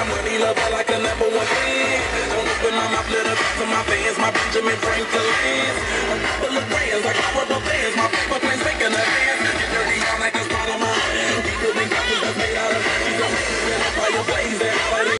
a money lover like a number one fan. Don't open my mouth, let it drop to my fans, my Benjamin Franklin lands. A couple of brands, I got rubber bands, my paper planes making a dance. Get dirty down like a spot of People think I'm just made out of. She's a fire blazing.